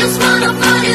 just wanna party.